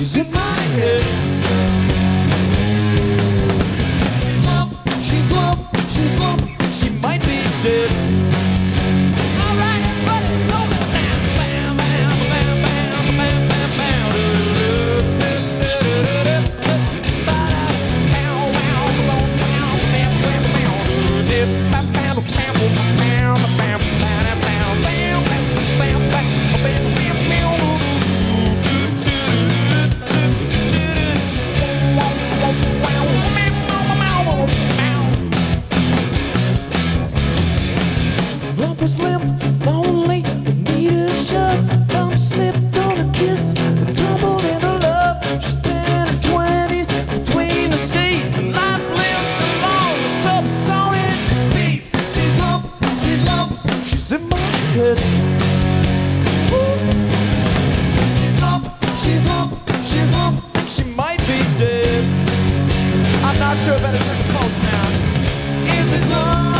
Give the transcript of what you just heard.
is in my head. lonely. Bump slipped on a kiss, tumbled love. Twenties between the sheets, life lived. The subsonic. She's she's she's she might be dead. I'm not sure about it the pulse now. Is this love?